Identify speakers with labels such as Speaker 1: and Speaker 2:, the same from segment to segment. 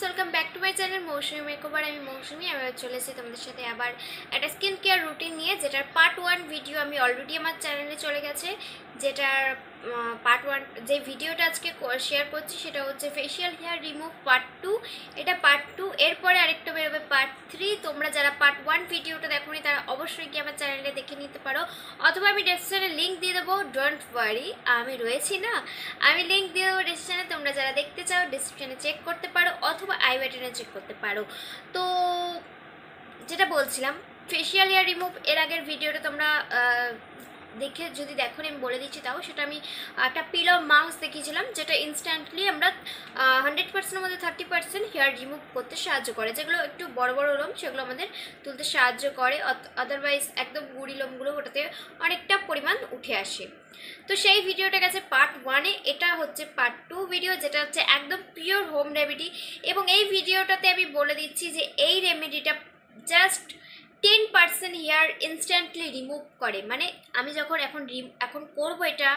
Speaker 1: Friends welcome back to my channel Mousumi makeover, আমি মৌসুমি, আমি চলে এসেছি তোমাদের সাথে আবার একটা স্কিন কেয়ার রুটিন নিয়ে, যেটার পার্ট ওয়ান ভিডিও আমি অলরেডি আমার চ্যানেলে চলে গেছে। যেটার পার্ট ওয়ান যে ভিডিওটা আজকে শেয়ার করছি সেটা হচ্ছে facial hair remove part two এটা পার্ট টু এরপরে আরেকটা বেরোবে পার্ট থ্রি তোমরা যারা পার্ট ওয়ান ভিডিওটা দেখোনি, তারা অবশ্যই গিয়ে আমার চ্যানেলে দেখে নিতে পারো। অথবা আমি ডেসক্রিপশনে লিঙ্ক দিয়ে দেবো ডোন্ট ওয়ারি আমি রয়েছি না। আমি লিঙ্ক দিয়ে দেবো ডেসক্রিপশনে তোমরা যারা দেখতে চাও ডেসক্রিপশনে চেক করতে পারো। অথবা আই বাটনে চেক করতে পারো। তো যেটা বলছিলাম ফেশিয়াল হেয়ার রিমুভ এর আগের ভিডিওটা তোমরা দেখে যদি দেখো আমি বলে দিচ্ছি তাও, সেটা আমি একটা পিল অফ মাউস দেখিয়েছিলাম, যেটা ইনস্ট্যান্টলি আমরা হান্ড্রেড পার্সেন্টের মধ্যে থার্টি পার্সেন্ট হেয়ার রিমুভ করতে সাহায্য করে। যেগুলো একটু বড় বড় লোম সেগুলো আমাদের তুলতে সাহায্য করে। আদারওয়াইজ একদম গুড়ি লোমগুলো ওটাতে অনেকটা পরিমাণ উঠে আসে। তো সেই ভিডিওটা গেছে পার্ট ওয়ানে এটা হচ্ছে পার্ট টু ভিডিও যেটা হচ্ছে একদম পিওর হোম রেমেডি এবং এই ভিডিওটাতে আমি বলে দিচ্ছি যে এই রেমেডিটা just ten percent hair instantly remove করে। মানে আমি যখন এখন রিম- এখন করব এটা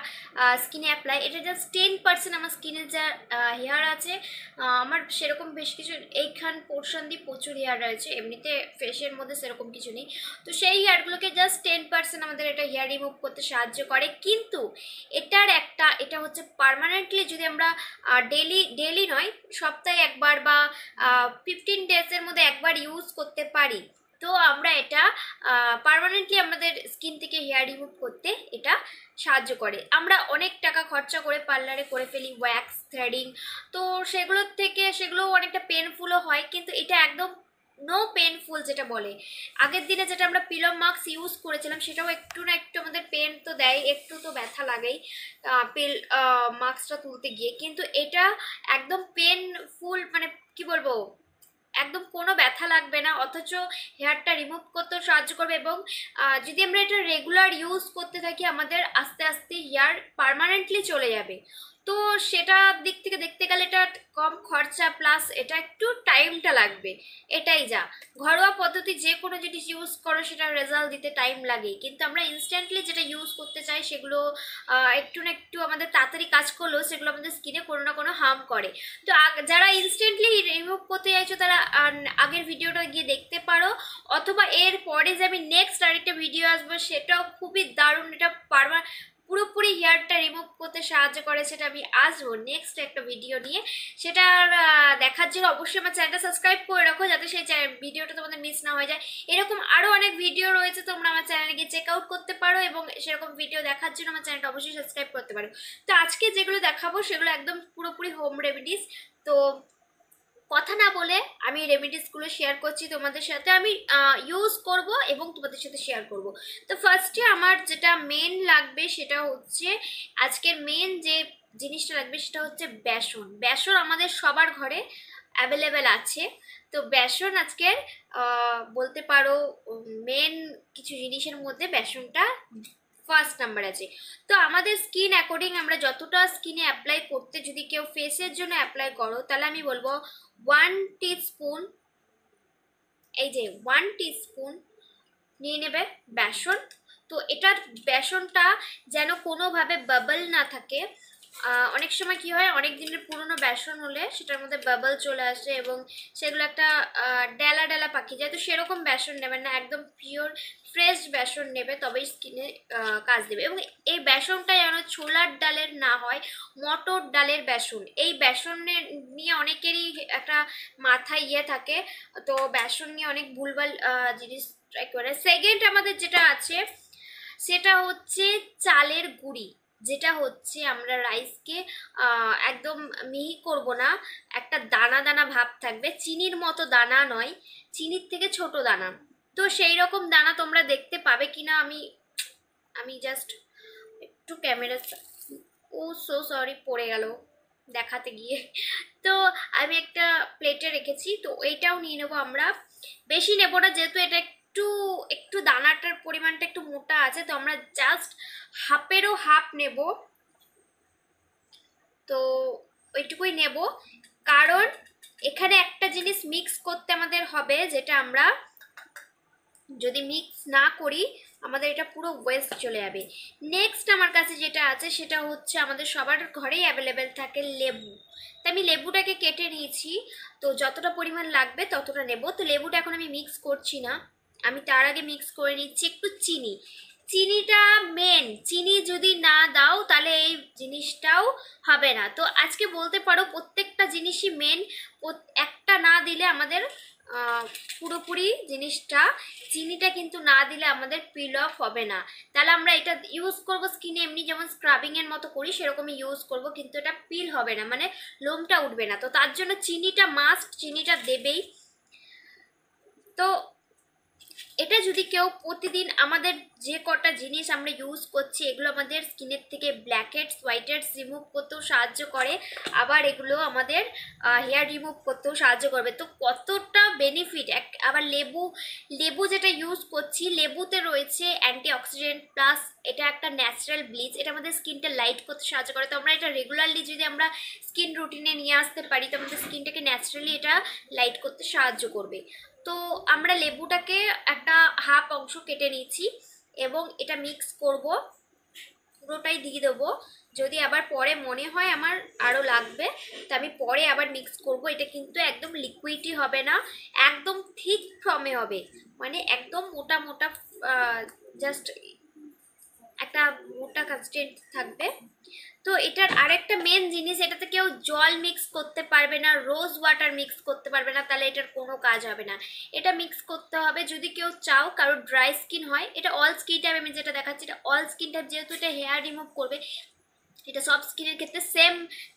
Speaker 1: স্কিনে অ্যাপ্লাই এটা জাস্ট টেন পার্সেন্ট আমার স্কিনে যা হেয়ার আছে। আমার সেরকম বেশ কিছু, এইখান পোর্শন দিয়ে প্রচুর হেয়ার রয়েছে। এমনিতে ফেসের মধ্যে সেরকম কিছু নেই। তো সেই হেয়ারগুলোকে জাস্ট টেন পার্সেন্ট আমাদের এটা হেয়ার রিমুভ করতে সাহায্য করে। কিন্তু এটার একটা, এটা হচ্ছে পার্মানেন্টলি যদি আমরা ডেলি ডেলি নয়, সপ্তাহে একবার বা ফিফটিন ডেজের মধ্যে একবার ইউজ করতে পারি তো আমরা এটা পার্মানেন্টলি আমাদের স্কিন থেকে হেয়ার রিমুভ করতে এটা সাহায্য করে। আমরা অনেক টাকা খরচা করে পার্লারে করে ফেলি ওয়্যাক্স থ্রেডিং তো সেগুলোর থেকে সেগুলো অনেকটা পেনফুলও হয়, কিন্তু এটা একদম নো পেনফুল যেটা বলে। আগের দিনে যেটা আমরা পিলো মাস্ক ইউজ করেছিলাম, সেটাও একটু না একটু আমাদের পেন তো দেয়, একটু তো ব্যথা লাগেই পিল মাস্কটা তুলতে গিয়ে। কিন্তু এটা একদম পেনফুল মানে কি বলব একদম কোনো ব্যথা লাগবে না, অথচ হেয়ারটা রিমুভ করতেও সাহায্য করবে এবং যদি আমরা এটা রেগুলার ইউজ করতে থাকি, আমাদের আস্তে আস্তে হেয়ার পারমানেন্টলি চলে যাবে। তো সেটার দিক থেকে দেখতে গেলে এটা কম খরচা প্লাস এটা একটু টাইমটা লাগবে। এটাই যা। ঘরোয়া পদ্ধতি যে কোনো জিনিস ইউজ করো সেটা রেজাল্ট দিতে টাইম লাগে। কিন্তু আমরা ইনস্ট্যান্টলি যেটা ইউজ করতে চাই, সেগুলো একটু না একটু আমাদের তাড়াতাড়ি কাজ করলেও সেগুলো আমাদের স্কিনে কোনো না কোনো হার্ম করে। তো যারা ইনস্ট্যান্টলি রিমুভ করতে চাইছো, তারা আগের ভিডিওটা গিয়ে দেখতে পারো। অথবা এর পরে যে আমি নেক্সট আরেকটা ভিডিও আসব, সেটাও খুবই দারুণ। এটা পারবা পুরোপুরি হেয়ারটা রিমুভ করতে সাহায্য করে, সেটা আমি আসব নেক্সট একটা ভিডিও নিয়ে। সেটা দেখার জন্য অবশ্যই আমার চ্যানেলটা সাবস্ক্রাইব করে রাখো, যাতে সেই ভিডিওটা তোমাদের মিস না হয়ে যায়। এরকম আরও অনেক ভিডিও রয়েছে, তোমরা আমার চ্যানেলে গিয়ে চেক আউট করতে পারো এবং সেরকম ভিডিও দেখার জন্য আমার চ্যানেলটা অবশ্যই সাবস্ক্রাইব করতে পারো। তো আজকে যেগুলো দেখাবো, সেগুলো একদম পুরোপুরি হোম রেমেডিস তো কথা না বলে আমি রেমেডিসগুলো শেয়ার করছি তোমাদের সাথে। আমি ইউজ করব এবং তোমাদের সাথে শেয়ার করব। তো ফার্স্টে আমার যেটা মেন লাগবে সেটা হচ্ছে, আজকের মেন যে জিনিসটা লাগবে সেটা হচ্ছে বেসন। বেসন আমাদের সবার ঘরে অ্যাভেলেবেল আছে। তো বেসন আজকের বলতে পারো মেন কিছু জিনিসের মধ্যে বেসনটা ফার্স্ট নাম্বার আছে। তো আমাদের স্কিন অ্যাকর্ডিং আমরা যতটা স্কিনে অ্যাপ্লাই করতে যদি কেউ ফেসের জন্য অ্যাপ্লাই করো, তাহলে আমি বলব ওয়ান স্পুন এই যে ওয়ান স্পুন নিয়ে নেবে বেসন। তো এটার বেসনটা যেন কোনোভাবে বাবল না থাকে অনেক সময় কি হয়, অনেক দিনের পুরনো বেসন হলে সেটার মধ্যে বাবল চলে আসে এবং সেগুলো একটা ডেলা ডেলা পাখি যায়। তো সেরকম বেসন নেবেন না, একদম পিওর ফ্রেশ বেসন নেবে, তবেই স্কিনে কাজ দেবে। এবং এই বেসনটা যেন ছোলার ডালের না হয়, মটর ডালের বেসন। এই বেসনের নিয়ে অনেকেরই একটা মাথায় ইয়ে থাকে, তো বেসন নিয়ে অনেক ভুলভাল জিনিস ট্রাই করে। সেকেন্ড আমাদের যেটা আছে, সেটা হচ্ছে চালের গুঁড়ি। যেটা হচ্ছে আমরা রাইসকে একদম মিহি করব না, একটা দানা দানা ভাব থাকবে। চিনির মতো দানা নয়, চিনির থেকে ছোট দানা। তো সেই রকম দানা তোমরা দেখতে পাবে কি না আমি আমি জাস্ট একটু ক্যামেরা ও সো সরি পড়ে গেল দেখাতে গিয়ে। তো আমি একটা প্লেটে রেখেছি, তো এইটাও নিয়ে নেব আমরা। বেশি নেব না, যেহেতু এটা একটু একটু দানাটার পরিমাণটা একটু মোটা আছে, তো আমরা জাস্ট হাফেরও হাফ নেব। তো ওইটুকুই নেব। কারণ এখানে একটা জিনিস মিক্স করতে আমাদের হবে, যেটা আমরা যদি মিক্স না করি, আমাদের এটা পুরো ওয়েস্ট চলে যাবে। নেক্সট আমার কাছে যেটা আছে, সেটা হচ্ছে আমাদের সবার ঘরেই অ্যাভেলেবেল থাকে লেবু। তো আমি লেবুটাকে কেটে নিয়েছি, তো যতটা পরিমাণ লাগবে ততটা নেব। তো লেবুটা এখন আমি মিক্স করছি না। আমি তার আগে মিক্স করে নিচ্ছি একটু চিনি। চিনিটা মেন চিনি যদি না দাও তাহলে এই জিনিসটাও হবে না। তো আজকে বলতে পারো প্রত্যেকটা জিনিসই মেন একটা না দিলে আমাদের পুরোপুরি জিনিসটা, চিনিটা কিন্তু না দিলে আমাদের পিল অফ হবে না। তাহলে আমরা এটা ইউজ করব স্কিনে এমনি যেমন স্ক্রাবিংয়ের মতো করি, সেরকমই ইউজ করব, কিন্তু এটা পিল হবে না মানে লোমটা উঠবে না। তো তার জন্য চিনিটা মাস্ট চিনিটা দেবেই। তো এটা যদি কেউ প্রতিদিন আমাদের যে কটা জিনিস আমরা ইউজ করছি, এগুলো আমাদের স্কিনের থেকে ব্ল্যাকহেডস হোয়াইটহেডস রিমুভ করতেও সাহায্য করে, আবার এগুলো আমাদের হেয়ার রিমুভ করতেও সাহায্য করবে। তো কতটা বেনিফিট এক, আবার লেবু লেবু যেটা ইউজ করছি, লেবুতে রয়েছে অ্যান্টি অক্সিডেন্ট প্লাস এটা একটা ন্যাচারাল ব্লিচ এটা আমাদের স্কিনটা লাইট করতে সাহায্য করে। তো আমরা এটা রেগুলারলি যদি আমরা স্কিন রুটিনে নিয়ে আসতে পারি, তো আমাদের স্কিনটাকে ন্যাচারালি এটা লাইট করতে সাহায্য করবে। তো আমরা লেবুটাকে একটা হাফ অংশ কেটে নিয়েছি এবং এটা মিক্স করব। পুরোটাই দিয়ে দেবো। যদি আবার পরে মনে হয় আমার আরও লাগবে, তো আমি পরে আবার মিক্স করব। এটা কিন্তু একদম লিকুইডই হবে না, একদম ঠিক ফর্মে হবে। মানে একদম মোটা মোটা জাস্ট একটা মোটা কনস্টেন্ট থাকবে। তো এটার আরেকটা মেন জিনিস, এটাতে কেউ জল মিক্স করতে পারবে না রোজ ওয়াটার মিক্স করতে পারবে না, তাহলে এটার কোনো কাজ হবে না। এটা মিক্স করতে হবে, যদি কেউ চাও, কারোর ড্রাই স্কিন হয়, এটা অল স্কিন টাইপ আমি যেটা দেখাচ্ছি, এটা অল স্কিন টাইপ যেহেতু এটা হেয়ার রিমুভ করবে এটা সব স্কিনের ক্ষেত্রে সেম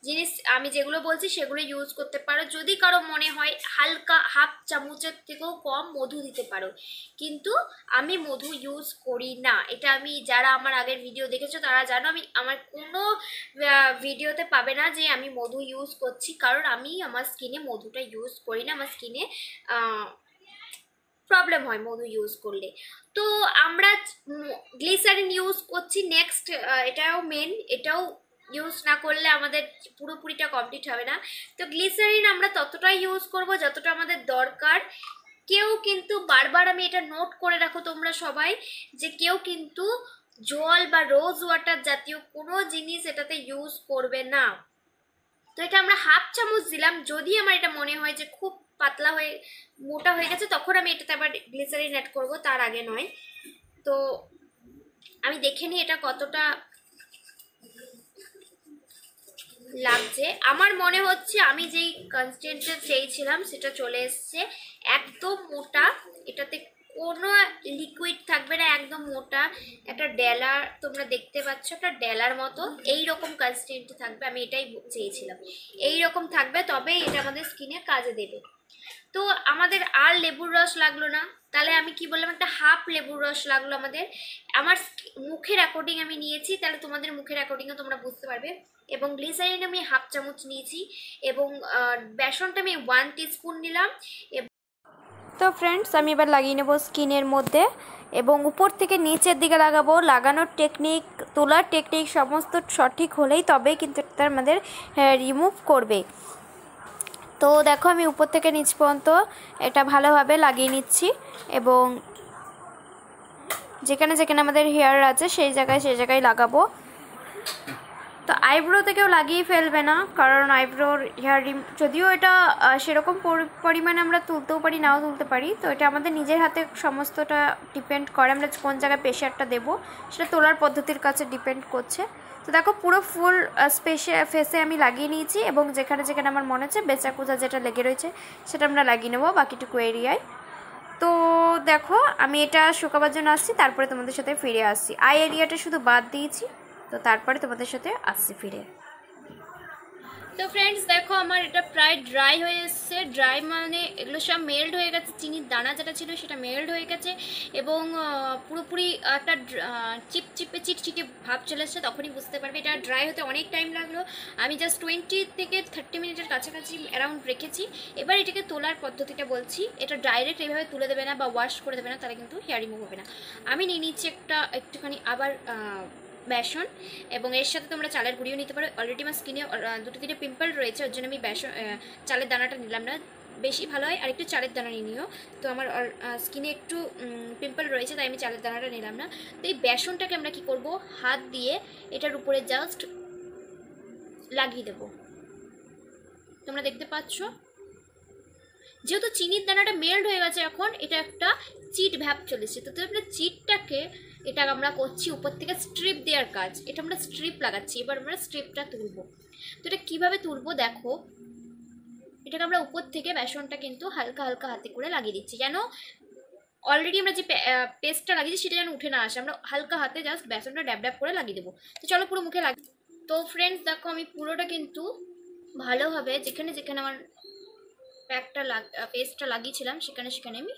Speaker 1: জিনিস, আমি যেগুলো বলছি সেগুলো ইউজ করতে পারো। যদি কারও মনে হয় হালকা হাফ চামচের থেকেও কম মধু দিতে পারো, কিন্তু আমি মধু ইউজ করি না। এটা আমি, যারা আমার আগের ভিডিও দেখেছ, তারা জানো, আমি, আমার কোনো ভিডিওতে পাবে না যে আমি মধু ইউজ করছি, কারণ আমি আমার স্কিনে মধুটা ইউজ করি না। আমার স্কিনে প্রবলেম হয় মধু ইউজ করলে। তো আমরা গ্লিসারিন ইউজ করছি নেক্সট এটাও মেন এটাও ইউজ না করলে আমাদের পুরোপুরিটা কমপ্লিট হবে না। তো গ্লিসারিন আমরা ততটাই ইউজ করব যতটা আমাদের দরকার। কেউ কিন্তু বারবার আমি এটা নোট করে রাখো তোমরা সবাই যে কেউ কিন্তু জল বা রোজ ওয়াটার জাতীয় কোনো জিনিস এটাতে ইউজ করবে না। তো এটা আমরা হাফ চামচ দিলাম। যদি আমার এটা মনে হয় যে খুব পাতলা হয়ে, মোটা হয়ে গেছে, তখন আমি এটাতে আবার গ্লিসারিন অ্যাড করব, তার আগে নয়। তো আমি দেখে নিই এটা কতটা লাগছে। আমার মনে হচ্ছে আমি যেই কনস্টেন্টটা চেয়েছিলাম, সেটা চলে এসছে। একদম মোটা, এটাতে কোনো লিকুইড থাকবে না, একদম মোটা। একটা ডেলার তোমরা দেখতে পাচ্ছ, একটা ডেলার মতো। এই রকম কনস্টেন্ট থাকবে, আমি এটাই চেয়েছিলাম। এই রকম থাকবে, তবে এটা আমাদের স্কিনে কাজে দেবে। তো আমাদের আর লেবুর রস লাগল না। তাহলে আমি কি বললাম, একটা হাফ লেবুর রস লাগল আমাদের। আমার মুখের অ্যাকর্ডিং আমি নিয়েছি, তাহলে তোমাদের মুখের অ্যাকর্ডিংও তোমরা বুঝতে পারবে। এবং গ্লিসারিন আমি হাফ চামচ নিয়েছি, এবং বেসনটা আমি ওয়ান টিস্পুন নিলাম
Speaker 2: তো ফ্রেন্ডস আমি এবার লাগিয়ে নেব স্কিনের মধ্যে। এবং উপর থেকে নিচের দিকে লাগাবো। লাগানোর টেকনিক তোলার টেকনিক সমস্ত সঠিক হলেই তবে কিন্তু এটা আমাদের রিমুভ করবে। তো দেখো আমি উপর থেকে নিচ পর্যন্ত এটা ভালোভাবে লাগিয়ে নিচ্ছি এবং যেখানে যেখানে আমাদের হেয়ার আছে সেই জায়গায় সেই জায়গায় লাগাবো। তো আইব্রোতে কেউ লাগিয়ে ফেলবে না, কারণ আইব্রোর হেয়ার রিম যদিও এটা সেরকম পরিমাণে আমরা তুলতেও পারি, নাও তুলতে পারি, তো এটা আমাদের নিজের হাতে সমস্তটা ডিপেন্ড করে। আমরা কোন জায়গায় প্রেশারটা দেবো, সেটা তোলার পদ্ধতির কাছে ডিপেন্ড করছে। তো দেখো, পুরো ফুল স্পেশে ফেসে আমি লাগিয়ে নিয়েছি এবং যেখানে যেখানে আমার মনে হচ্ছে বেচাকুচা যেটা লেগে রয়েছে সেটা আমরা লাগিয়ে নেব বাকিটুকু এরিয়ায়। তো দেখো, আমি এটা শুকাবার জন্য আসছি, তারপরে তোমাদের সাথে ফিরে আসছি। আই এরিয়াটা শুধু বাদ দিয়েছি, তো তারপরে তোমাদের সাথে আসছি ফিরে।
Speaker 1: তো ফ্রেন্ডস দেখো আমার এটা প্রায় ড্রাই হয়ে এসছে। ড্রাই মানে এগুলো সব মেল্ড হয়ে গেছে। চিনির দানা যেটা ছিল সেটা মেল্ড হয়ে গেছে এবং পুরোপুরি একটা চিপচিপে, চিটচিটে ভাব চলে এসছে, তখনই বুঝতে পারবে। এটা ড্রাই হতে অনেক টাইম লাগল। আমি জাস্ট টোয়েন্টি থেকে থার্টি মিনিটের কাছাকাছি অ্যারাউন্ড রেখেছি। এবার এটাকে তোলার পদ্ধতিটা বলছি। এটা ডাইরেক্ট এইভাবে তুলে দেবে না বা ওয়াশ করে দেবে না, তাহলে কিন্তু হেয়ার রিমুভ হবে না। আমি নিয়ে নিচ্ছি একটা একটুখানি আবার বেসন, এবং এর সাথে তোমরা চালের গুঁড়িও নিতে পারো। অলরেডি আমার স্কিনে দুটো তিনটে পিম্পল রয়েছে, ওর জন্য আমি বেসন চালের দানাটা নিলাম না। বেশি ভালো হয় আর একটু চালের দানা নিয়ে নিও। তো আমার স্কিনে একটু পিম্পল রয়েছে, তাই আমি চালের দানাটা নিলাম না। তো এই বেসনটাকে আমরা কি করব? হাত দিয়ে এটার উপরে জাস্ট লাগিয়ে দেব। তোমরা দেখতে পাচ্ছ? যেহেতু চিনির দানাটা মেল্ট হয়ে গেছে এখন, এটা একটা চিট ভ্যাপ চলেছে। তো আমরা চিটটাকে, এটা আমরা করছি উপর থেকে স্ট্রিপ দেওয়ার কাজ। এটা আমরা স্ট্রিপ লাগাচ্ছি, এবার আমরা স্ট্রিপটা তুলবো। তো এটা কীভাবে তুলবো দেখো। এটাকে আমরা উপর থেকে বেসনটা কিন্তু হালকা হালকা হাতে করে লাগিয়ে দিচ্ছি। যেন অলরেডি আমরা যে পেস্টটা লাগিয়েছি, সেটা যেন উঠে না আসে। আমরা হালকা হাতে জাস্ট বেসনটা ড্যাব ড্যাব করে লাগিয়ে দেবো। তো চলো পুরো মুখে লাগি তো ফ্রেন্ডস দেখো আমি পুরোটা কিন্তু ভালোভাবে যেখানে যেখানে আমার প্যাকটা লাগ পেস্টটা লাগিয়েছিলাম সেখানে সেখানে আমি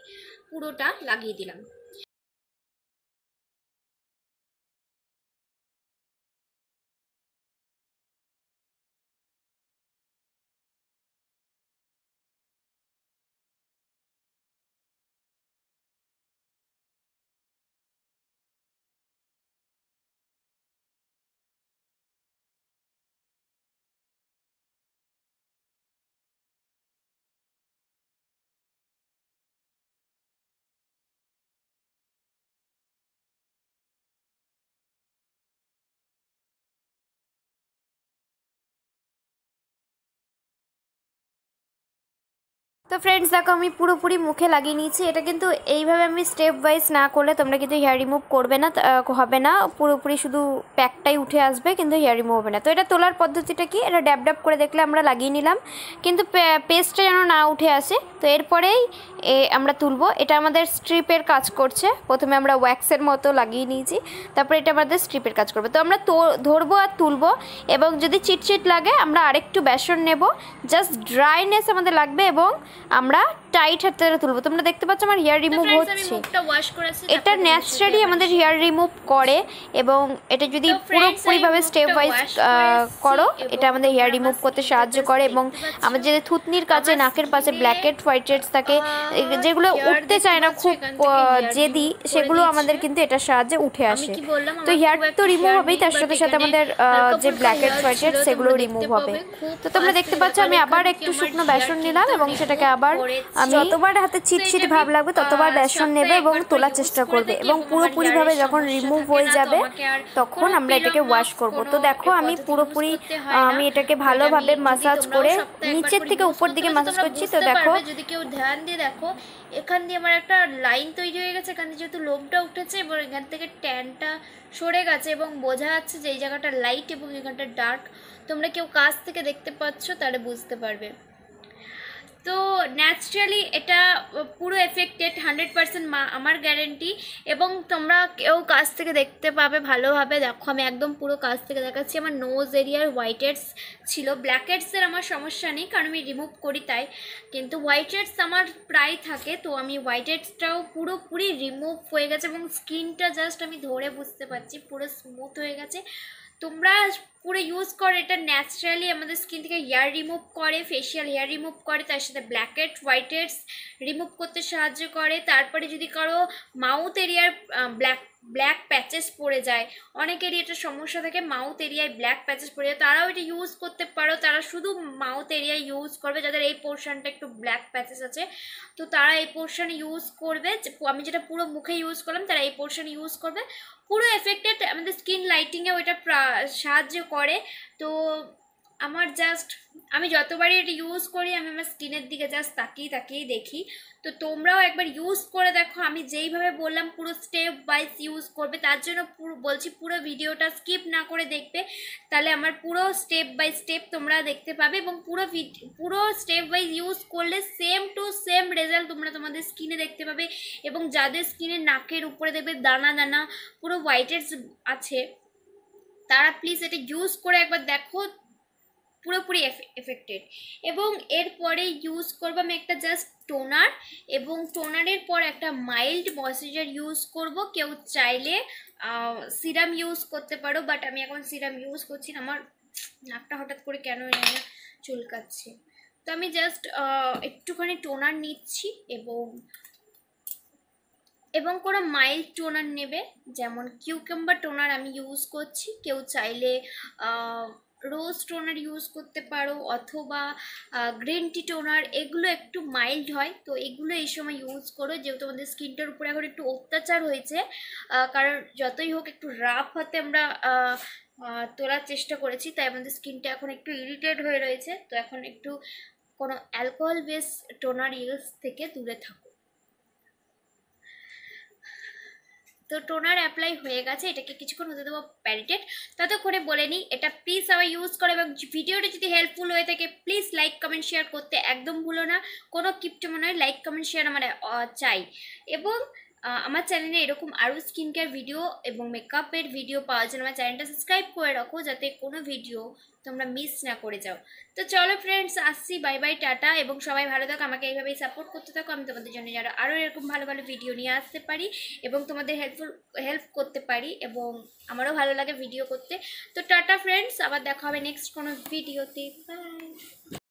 Speaker 1: পুরোটা লাগিয়ে দিলাম।
Speaker 2: তো ফ্রেন্ডস দেখো আমি পুরোপুরি মুখে লাগিয়ে নিয়েছি। এটা কিন্তু এইভাবে আমি স্টেপ ওয়াইজ না করলে তোমরা কিন্তু হেয়ার রিমুভ করবে না হবে না। পুরোপুরি শুধু প্যাকটাই উঠে আসবে, কিন্তু হেয়ার রিমুভ হবে না। তো এটা তোলার পদ্ধতিটা কি? এটা ড্যাব ড্যাব করে দেখলে আমরা লাগিয়ে নিলাম। কিন্তু পেস্টটা যেন না উঠে আসে, তো এরপরেই আমরা তুলবো। এটা আমাদের স্ট্রিপের কাজ করছে। প্রথমে আমরা ওয়্যাক্সের মতো লাগিয়ে নিয়েছি, তারপরে এটা আমাদের স্ট্রিপের কাজ করবে। তো আমরা ধরবো আর তুলবো, এবং যদি চিটচিট লাগে, আমরা আরেকটু বেসন নেব। জাস্ট ড্রাইনেস আমাদের লাগবে, এবং আমরা টাইট হাতে তুলবো। তোমরা দেখতে পাচ্ছ আমার হেয়ার রিমুভ হচ্ছে। এটা ন্যাচারালি আমাদের হেয়ার রিমুভ করে এবং এটা যদি পুরোপুরিভাবে স্টেপ ওয়াইজ করো এটা আমাদের হেয়ার রিমুভ করতে সাহায্য করে এবং আমাদের যে থুতনির কাছে নাকের পাশে ব্ল্যাক হেড হোয়াইট হেডস থাকে যেগুলো উঠতে চায় না খুব জেদি সেগুলো আমাদের কিন্তু এটার সাহায্যে উঠে আসে। তো হেয়ার তো রিমুভ হবেই তার সাথে সাথে আমাদের যে ব্ল্যাক হেড হোয়াইট হেডস সেগুলো রিমুভ হবে। তো তোমরা দেখতে পাচ্ছ আমি আবার একটু শুকনো বেসন নিলাম এবং সেটাকে আবার আমি যতবার হাতে
Speaker 1: এটা
Speaker 2: ভাব লাগবে ততবার বেসন নেবে এবং
Speaker 1: একবার
Speaker 2: তোলা
Speaker 1: করে
Speaker 2: চেষ্টা করবে এবং পুরোপুরিভাবে যখন রিমুভ হয়ে যাবে তখন আমরা এটাকে ওয়াশ করব। তো দেখো আমি পুরোপুরি। আমি এটাকে ভালোভাবে মাসাজ করে নিচের থেকে উপর দিকে মাসাজ করছি তো দেখো
Speaker 1: যদি কেউ ধ্যান দিয়ে দেখো এখান দিয়ে আমার একটা লাইন তৈরি হয়ে গেছে এখান দিয়ে যেহেতু লোমটা উঠেছে এবং এখান থেকে ট্যানটা সরে গেছে এবং বোঝা যাচ্ছে যে এই জায়গাটা লাইট এবং এখানটা ডার্ক তোমরা কেউ কাছ থেকে দেখতে পাচ্ছ তাহলে বুঝতে পারবে। তো ন্যাচারালি এটা পুরো এফেক্টেড হান্ড্রেড পার্সেন্ট আমার গ্যারেন্টি এবং তোমরা কেউ কাছ থেকে দেখতে পাবে ভালোভাবে। দেখো, আমি একদম পুরো কাছ থেকে দেখাচ্ছি। আমার নোজ এরিয়ার হোয়াইট হেডস ছিল। ব্ল্যাক হেডসের আমার সমস্যা নেই, কারণ আমি রিমুভ করি তাই। কিন্তু হোয়াইট হেডস আমার প্রায় থাকে, তো আমি হোয়াইট হেডসটাও পুরোপুরি রিমুভ হয়ে গেছে। এবং স্কিনটা জাস্ট আমি ধরে বুঝতে পারছি, পুরো স্মুথ হয়ে গেছে। তোমরা পুরো ইউজ করো, এটা ন্যাচারালি আমাদের স্কিন থেকে হেয়ার রিমুভ করে ফেশিয়াল হেয়ার রিমুভ করে, তার সাথে black head white heads remove করতে সাহায্য করে। তারপরে যদি কারও মাউথ এরিয়ার ব্ল্যাক ব্ল্যাক প্যাচেস পড়ে যায় অনেকেরই এটা সমস্যা থাকে মাউথ এরিয়ায় ব্ল্যাক প্যাচেস পড়ে যায়, তারাও এটা ইউজ করতে পারো। তারা শুধু মাউথ এরিয়ায় ইউজ করবে, যাদের এই পোর্শনটা একটু ব্ল্যাক প্যাচেস আছে। তো তারা এই পোর্শন ইউজ করবে আমি যেটা পুরো মুখে ইউজ করলাম, তারা এই পোর্শন ইউজ করবে। পুরো এফেক্টেড আমাদের স্কিন লাইটিংয়ে ওইটা সাহায্য করে। তো আমার জাস্ট আমি যতবারই এটা ইউজ করি, আমি আমার স্কিনের দিকে জাস্ট তাকিয়ে তাকিয়ে দেখি। তো তোমরাও একবার ইউজ করে দেখো, আমি যেইভাবে বললাম পুরো স্টেপ ওয়াইজ ইউজ করবে, তার জন্য পুরো, বলছি পুরো ভিডিওটা স্কিপ না করে দেখবে। তাহলে আমার পুরো স্টেপ বাই স্টেপ তোমরা দেখতে পাবে এবং পুরো পুরো স্টেপ ওয়াইজ ইউজ করলে সেম টু সেম রেজাল্ট তোমরা তোমাদের স্কিনে দেখতে পাবে এবং যাদের স্কিনে নাকের উপরে দেখবে দানা দানা, পুরো হোয়াইটের আছে, তারা প্লিজ এটা ইউজ করে একবার দেখো। পুরোপুরি এফেক্টেড এবং এরপরে ইউজ করব আমি একটা জাস্ট টোনার এবং টোনারের পর একটা মাইল্ড ময়শ্চারাইজার ইউজ করব। কেউ চাইলে সিরাম ইউজ করতে পারো বাট আমি এখন সিরাম ইউজ করছি না। আমার নাকটা হঠাৎ করে কেন চুলকাচ্ছে? তো আমি জাস্ট একটুখানি টোনার নিচ্ছি এবং এবং কোনো মাইল্ড টোনার নেবে। যেমন কিউকাম্বার টোনার আমি ইউজ করছি। কেউ চাইলে রোজ টোনার ইউজ করতে পারো অথবা গ্রিন টি টোনার, এগুলো একটু মাইল্ড হয়। তো এগুলো এই সময় ইউজ করো। যেহেতু আমাদের স্কিনটার উপরে এখন একটু অত্যাচার হয়েছে কারণ যতই হোক একটু রাফ হাতে আমরা তোলার চেষ্টা করেছি, তাই আমাদের স্কিনটা এখন একটু ইরিটেড হয়ে রয়েছে। তো এখন একটু কোনো অ্যালকোহল বেস টোনার ইউজ থেকে দূরে থাকো। তো টোনার অ্যাপ্লাই হয়ে গেছে, এটাকে কিছুক্ষণ হতে দেবো প্যারিটেড ততক্ষণে বলে নিই, এটা প্লিজ আবার ইউজ করো এবং ভিডিওটা যদি হেল্পফুল হয়ে থাকে প্লিজ লাইক কমেন্ট শেয়ার করতে একদম ভুলো না। কোনো কিপটে মনে হয় লাইক কমেন্ট শেয়ার আমার চাই। এবং আমার চ্যানেলে এরকম আরও স্কিন কেয়ার ভিডিও এবং মেকআপের ভিডিও পাওয়ার জন্য আমার চ্যানেলটা সাবস্ক্রাইব করে রাখো, যাতে কোনো ভিডিও তোমরা মিস না করে যাও। তো চলো ফ্রেন্ডস আসছি। Bye bye tata. এবং সবাই ভালো থাকো, আমাকে এইভাবেই সাপোর্ট করতে থাকো। আমি তোমাদের জন্য যারা আরও এরকম ভালো ভালো ভিডিও নিয়ে আসতে পারি এবং তোমাদের হেল্পফুল হেল্প করতে পারি এবং আমারও ভালো লাগে ভিডিও করতে। তো টাটা ফ্রেন্ডস আবার দেখা হবে নেক্সট কোনো ভিডিওতে বাই